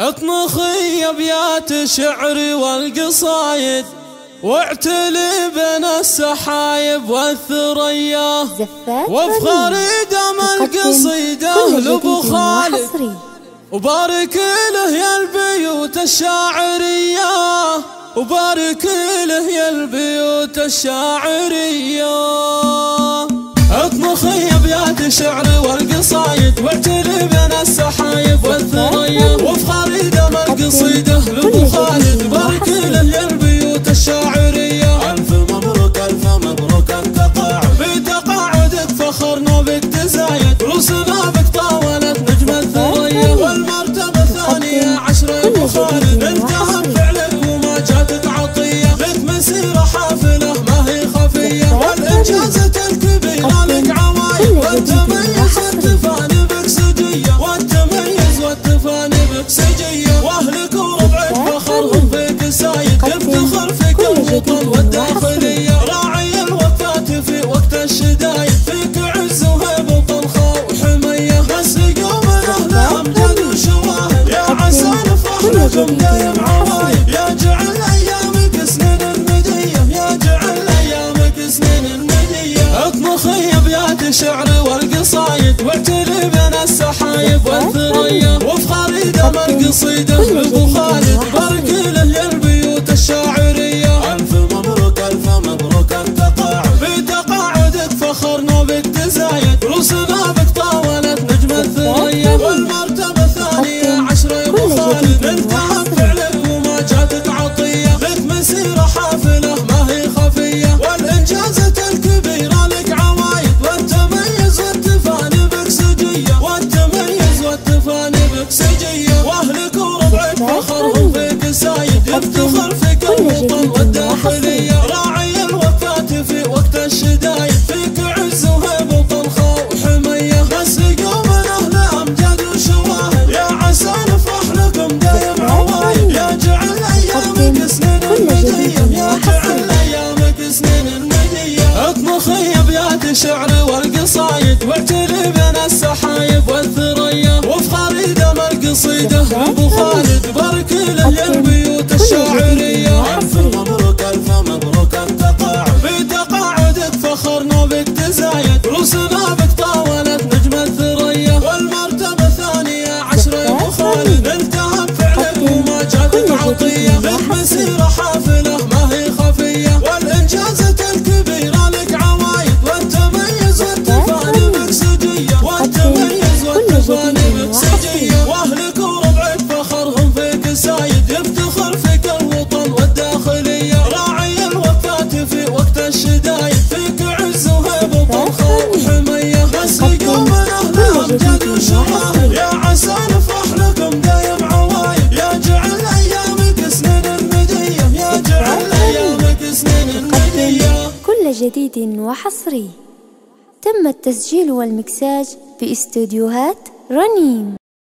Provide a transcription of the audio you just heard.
اطمخي أبيات شعري والقصايد واعتلي بين السحايب والثريا. وافخري دم القصيدة لأبو خالد. وبارك له يا البيوت الشاعرية. وبارك له يا البيوت الشاعرية. اطمخي أبيات شعري والقصايد واعتلي بين السحايب القصيدة لابو خالد بارك له يا البيوت الشاعرية. ألف مبروك ألف مبروك التقاعد بتقاعدك فخرنا بك تزايد رسنا بك طاولت نجم الثريا. والمرتبة الثانية عشرة يا ابو خالد انتهى بفعلك وما جاتك عطية بك مسيرة حافلة ما هي خفية. والإنجازة والداخلية راعي الوفاة في وقت الشدايد فيك عز وهيب وطلخة وحمية. بس يوم أهل امجد وشواهد يا عسى نفرحكم دايم عوايد يا جعل ايامك سنين المدية يا جعل ايامك سنين المدية اطمخي ابيات شعري والقصايد. واعتلي بين السحايب والثريا وافخري دم القصيدة. لابو خالد يا ابو شعري والقصايد واعتلي بين السحايب والثريا وافخري دم القصيدة أبو خالد جديد وحصري. تم التسجيل والمكساج في استوديوهات رنيم.